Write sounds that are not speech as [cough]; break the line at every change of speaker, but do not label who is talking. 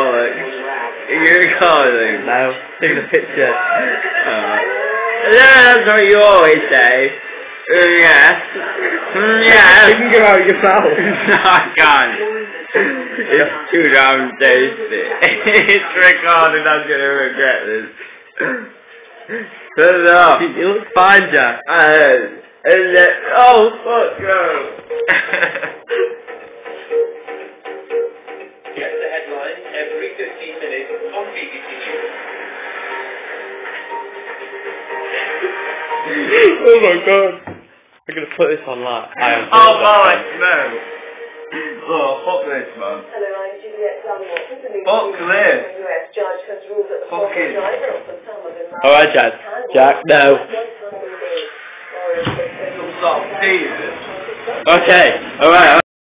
bollocks. You're recording.
No, taking a picture.
Uh, yeah, that's what you always say. Uh, yes. Mm, yes. [laughs]
Finger out yourself. [laughs]
no, I can't. It's too damn tasty. [laughs] it's recorded, I'm gonna regret this. Turn it off.
You look fine, Jack.
Uh, and then, oh, fuck no.
Oh my god. I'm gonna put this online. I am
Oh, bollocks, no. Oh, fuck this, man.
Hello, I'm Juliet Dunmore. This
Fuck this.
US judge has ruled that the
Fucking-
former driver of the
Alright, Jack. Jack, no.
Some sort.
Okay, alright,